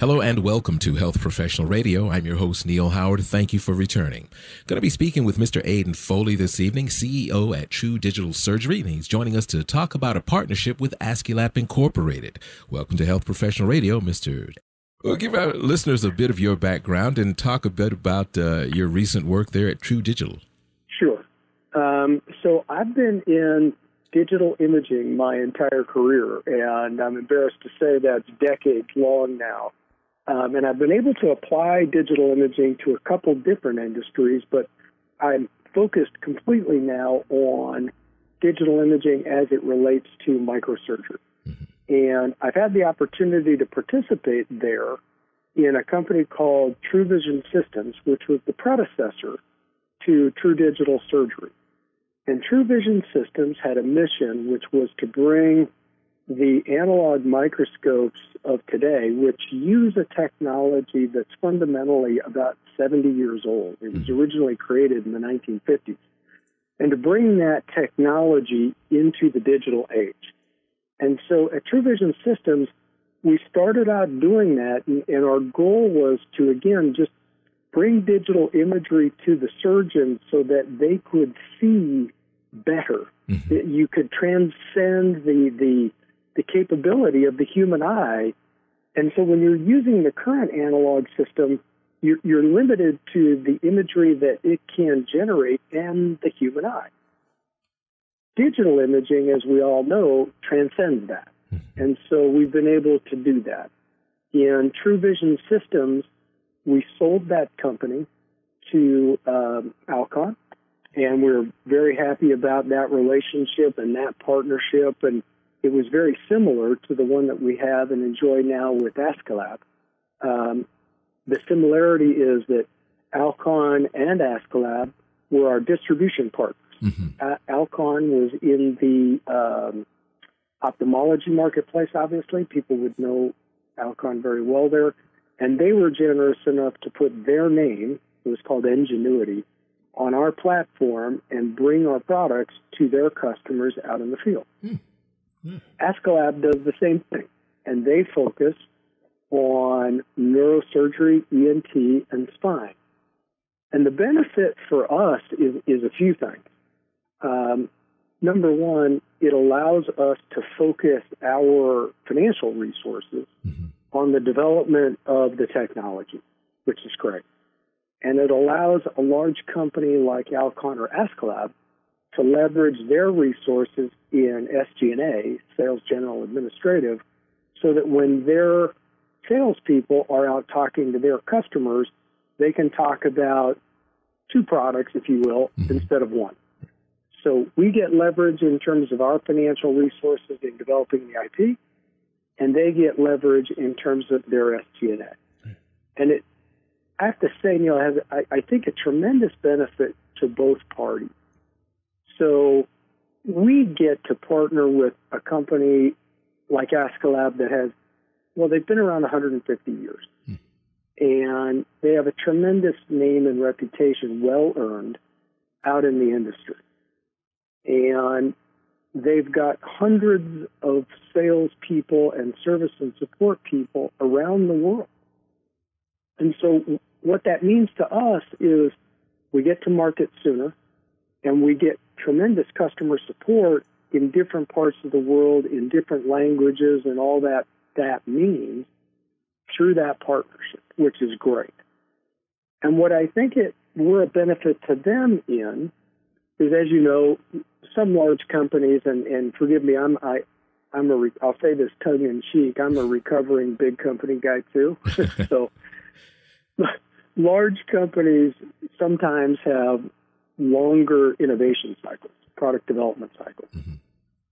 Hello and welcome to Health Professional Radio. I'm your host, Neil Howard. Thank you for returning. Going to be speaking with Mr. Aidan Foley this evening, CEO at True Digital Surgery, and he's joining us to talk about a partnership with Aesculap Incorporated. Welcome to Health Professional Radio, Mr. Well, give our listeners a bit of your background and talk a bit about uh, your recent work there at True Digital. Sure. Um, so I've been in digital imaging my entire career, and I'm embarrassed to say that's decades long now. Um, and I've been able to apply digital imaging to a couple different industries, but I'm focused completely now on digital imaging as it relates to microsurgery. Mm-hmm. And I've had the opportunity to participate there in a company called True Vision Systems, which was the predecessor to True Digital Surgery. And True Vision Systems had a mission which was to bring the analog microscopes of today, which use a technology that's fundamentally about 70 years old. It was mm-hmm. originally created in the 1950s. And to bring that technology into the digital age. And so at True Vision Systems, we started out doing that, and, and our goal was to, again, just bring digital imagery to the surgeon so that they could see better. Mm-hmm. You could transcend the, the the capability of the human eye. And so when you're using the current analog system, you're, you're limited to the imagery that it can generate and the human eye. Digital imaging, as we all know, transcends that. Mm-hmm. And so we've been able to do that. In True Vision Systems, we sold that company to um, Alcon, and we're very happy about that relationship and that partnership. And it was very similar to the one that we have and enjoy now with Aesculap. Um, the similarity is that Alcon and Aesculap were our distribution partners. Mm-hmm. Alcon was in the um, ophthalmology marketplace, obviously. People would know Alcon very well there. And they were generous enough to put their name, it was called NGENUITY, on our platform and bring our products to their customers out in the field. Mm. Mm. Aesculap does the same thing, and they focus on neurosurgery, ENT, and spine. And the benefit for us is, is a few things. Um, number one, it allows us to focus our financial resources mm-hmm. on the development of the technology, which is great. And it allows a large company like Alcon or Aesculap to leverage their resources in SG&A, sales general administrative, so that when their salespeople are out talking to their customers, they can talk about two products, if you will, mm-hmm. instead of one. So we get leverage in terms of our financial resources in developing the IP, and they get leverage in terms of their SG&A. And it, I have to say, Neil, has I, I think a tremendous benefit to both parties. So we get to partner with a company like Aesculap that has, well, they've been around 150 years. Hmm. And they have a tremendous name and reputation, well earned, out in the industry. And they've got hundreds of salespeople and service and support people around the world. And so what that means to us is we get to market sooner and we get tremendous customer support in different parts of the world in different languages and all that that means through that partnership, which is great. And what I think it we're a benefit to them in is, as you know, some large companies, and, and forgive me, I'm I, I'm a I'll say this tongue in cheek. I'm a recovering big company guy too. so large companies sometimes have longer innovation cycles, product development cycles. Mm-hmm.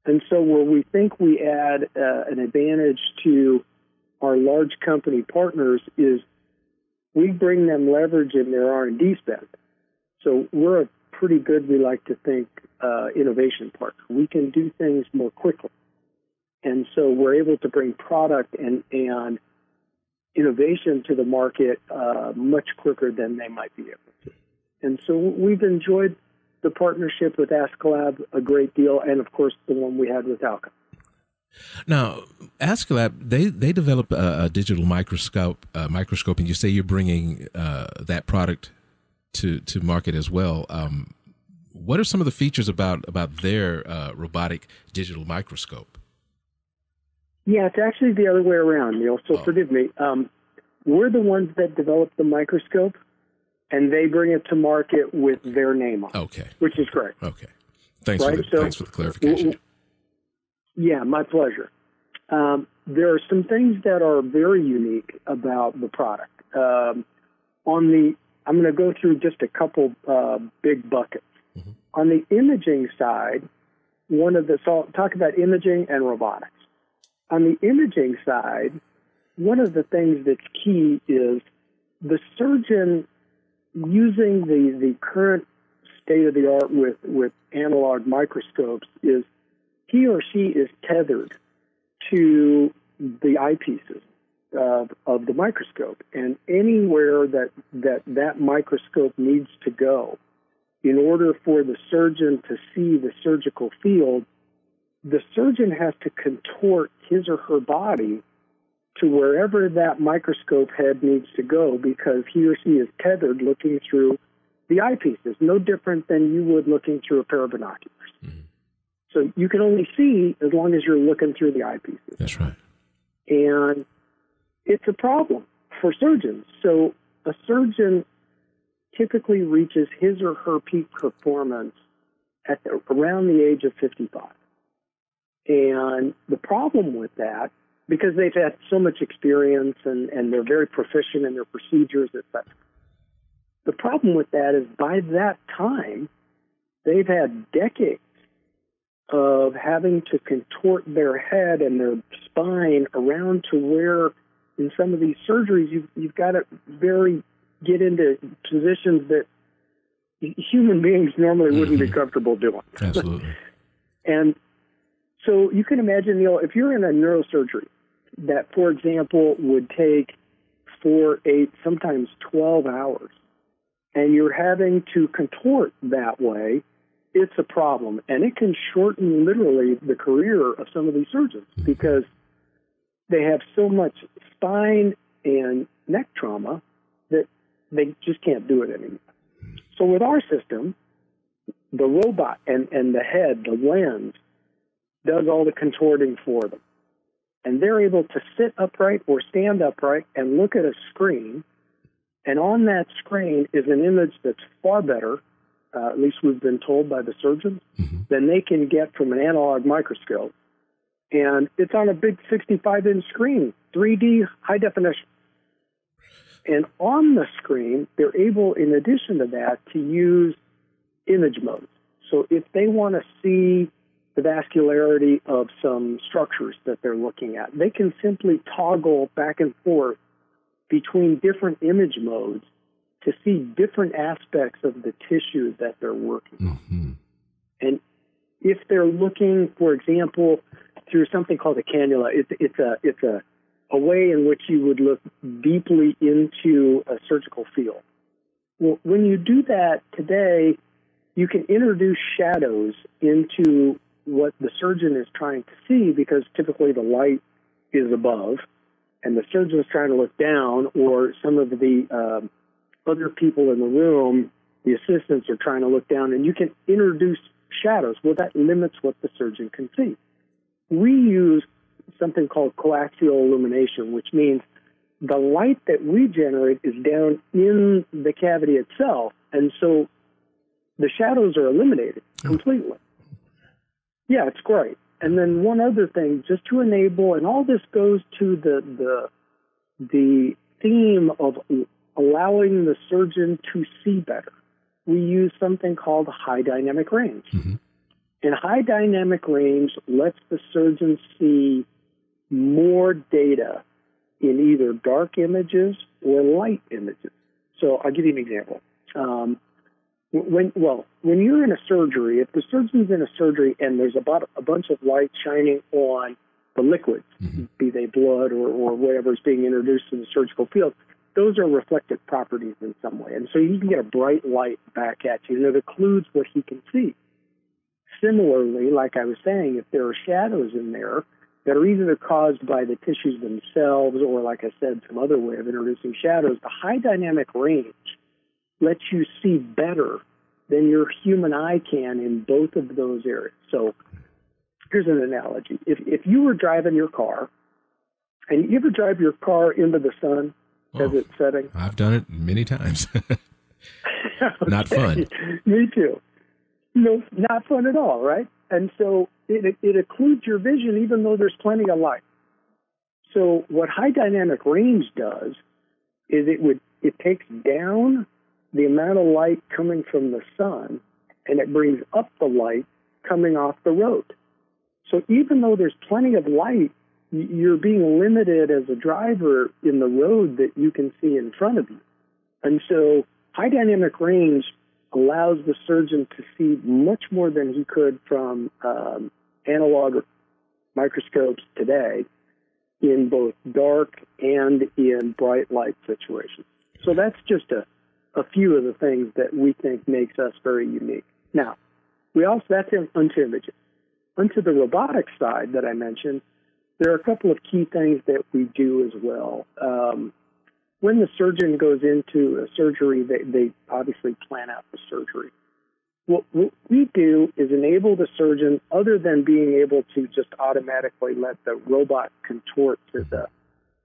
And so, where we think we add uh, an advantage to our large company partners is we bring them leverage in their R&D spend. So we're a pretty good, we like to think, uh, innovation partner. We can do things more quickly. And so we're able to bring product and, and innovation to the market uh, much quicker than they might be able to. And so we've enjoyed the partnership with Aesculap a great deal, and of course the one we had with Alcon. Now, Aesculap they they develop a, a digital microscope uh, microscope, and you say you're bringing uh, that product to to market as well. Um, what are some of the features about about their uh, robotic digital microscope? Yeah, it's actually the other way around, Neil. So oh. forgive me. Um, we're the ones that developed the microscope, and they bring it to market with their name on. Okay, which is great. Okay, thanks right? for the, so, thanks for the clarification. Yeah, my pleasure. Um, there are some things that are very unique about the product. Um, on the, I'm going to go through just a couple uh, big buckets. Mm-hmm. On the imaging side, one of the so I'll talk about imaging and robotics. On the imaging side, one of the things that's key is the surgeon using the, the current state of the art with, with analog microscopes is he or she is tethered to the eyepieces of, of the microscope. And anywhere that, that that microscope needs to go, in order for the surgeon to see the surgical field, the surgeon has to contort his or her body to wherever that microscope head needs to go because he or she is tethered looking through the eyepieces, no different than you would looking through a pair of binoculars. Mm-hmm. So you can only see as long as you're looking through the eyepieces. That's right. And it's a problem for surgeons. So a surgeon typically reaches his or her peak performance at the, around the age of 55. And the problem with that, because they've had so much experience and, and they're very proficient in their procedures, etc. The problem with that is by that time, they've had decades of having to contort their head and their spine around to where in some of these surgeries you've, you've got to very get into positions that human beings normally mm-hmm. wouldn't be mm-hmm. comfortable doing. Absolutely. and so you can imagine, Neil, if you're in a neurosurgery that, for example, would take four, eight, sometimes 12 hours, and you're having to contort that way, it's a problem. And it can shorten literally the career of some of these surgeons mm-hmm. because they have so much spine and neck trauma that they just can't do it anymore. So with our system, the robot and, and the head, the lens, does all the contorting for them. And they're able to sit upright or stand upright and look at a screen. And on that screen is an image that's far better uh, at least we've been told by the surgeons, mm-hmm. than they can get from an analog microscope. And it's on a big 65 inch screen, 3D high definition. And on the screen, they're able, in addition to that, to use image modes. So if they want to see the vascularity of some structures that they're looking at, they can simply toggle back and forth between different image modes to see different aspects of the tissue that they're working mm-hmm. And if they're looking, for example, through something called a cannula, it's, it's a it's a a way in which you would look deeply into a surgical field. Well, when you do that today, you can introduce shadows into what the surgeon is trying to see because typically the light is above and the surgeon is trying to look down, or some of the um, other people in the room, the assistants are trying to look down, and you can introduce shadows. Well, that limits what the surgeon can see. We use something called coaxial illumination, which means the light that we generate is down in the cavity itself, and so the shadows are eliminated hmm. completely. Yeah, it's great. And then one other thing, just to enable, and all this goes to the the the theme of allowing the surgeon to see better. We use something called high dynamic range. Mm-hmm. And high dynamic range lets the surgeon see more data in either dark images or light images. So I'll give you an example. Um, when well, when you're in a surgery, if the surgeon's in a surgery and there's about a bunch of light shining on the liquids, mm-hmm. be they blood or, or whatever is being introduced to the surgical field, those are reflective properties in some way. And so you can get a bright light back at you, and it occludes what he can see. Similarly, like I was saying, if there are shadows in there, that are either caused by the tissues themselves or, like I said, some other way of introducing shadows, the high dynamic range lets you see better than your human eye can in both of those areas. So here's an analogy. If, if you were driving your car, and you ever drive your car into the sun oh, as it's setting? I've done it many times. Not fun. Me too. No, not fun at all, right? And so it, it occludes your vision even though there's plenty of light. So what high dynamic range does is it would it takes down the amount of light coming from the sun and it brings up the light coming off the road. So even though there's plenty of light, you're being limited as a driver in the road that you can see in front of you. And so high dynamic range allows the surgeon to see much more than he could from um, analog microscopes today in both dark and in bright light situations. So that's just a, a few of the things that we think makes us very unique. Now, we also, that's in, unto imaging. Onto the robotic side that I mentioned, there are a couple of key things that we do as well. Um, when the surgeon goes into a surgery, they, they obviously plan out the surgery. What, what we do is enable the surgeon, other than being able to just automatically let the robot contort to the,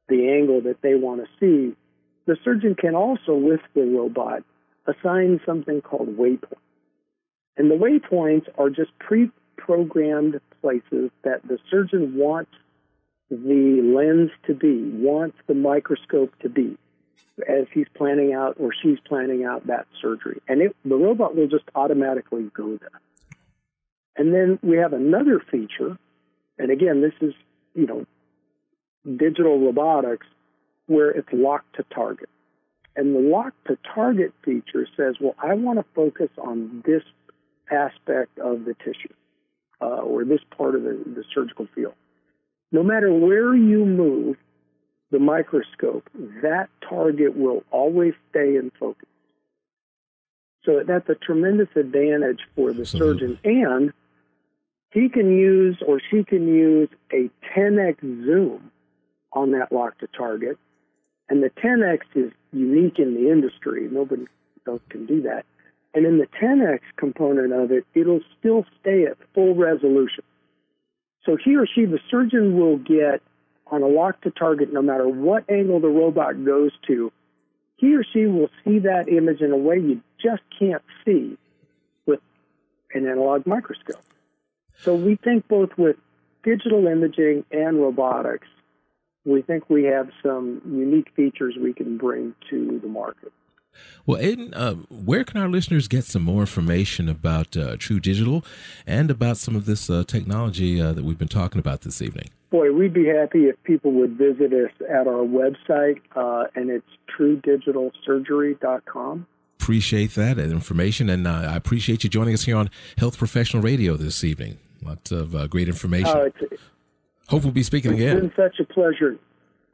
the angle that they want to see, the surgeon can also, with the robot, assign something called waypoints. And the waypoints are just pre programmed places that the surgeon wants the lens to be, wants the microscope to be as he's planning out or she's planning out that surgery. And it, the robot will just automatically go there. And then we have another feature, and again, this is, you know, digital robotics where it's locked to target. And the lock to target feature says, well, I want to focus on this aspect of the tissue uh, or this part of the, the surgical field. No matter where you move, the microscope, that target will always stay in focus. So that's a tremendous advantage for the Absolutely. surgeon. And he can use or she can use a 10x zoom on that lock to target. And the 10x is unique in the industry. Nobody else can do that. And in the 10x component of it, it'll still stay at full resolution. So he or she, the surgeon, will get on a lock to target, no matter what angle the robot goes to, he or she will see that image in a way you just can't see with an analog microscope. So we think both with digital imaging and robotics, we think we have some unique features we can bring to the market. Well, Aidan, uh, where can our listeners get some more information about uh, True Digital and about some of this uh, technology uh, that we've been talking about this evening? Boy, we'd be happy if people would visit us at our website, uh, and it's truedigitalsurgery.com. Appreciate that information, and uh, I appreciate you joining us here on Health Professional Radio this evening. Lots of great information. Hope we'll be speaking it's again. It's been such a pleasure.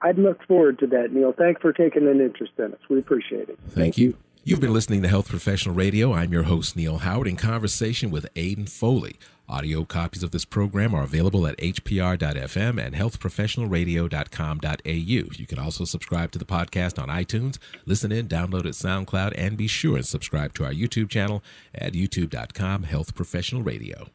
I'd look forward to that, Neil. Thanks for taking an interest in us. We appreciate it. Thank, you. you. You've been listening to Health Professional Radio. I'm your host, Neil Howard, in conversation with Aidan Foley. Audio copies of this program are available at hpr.fm and healthprofessionalradio.com.au. You can also subscribe to the podcast on iTunes, listen in, download at SoundCloud, and be sure and subscribe to our YouTube channel at youtube.com Health Professional Radio.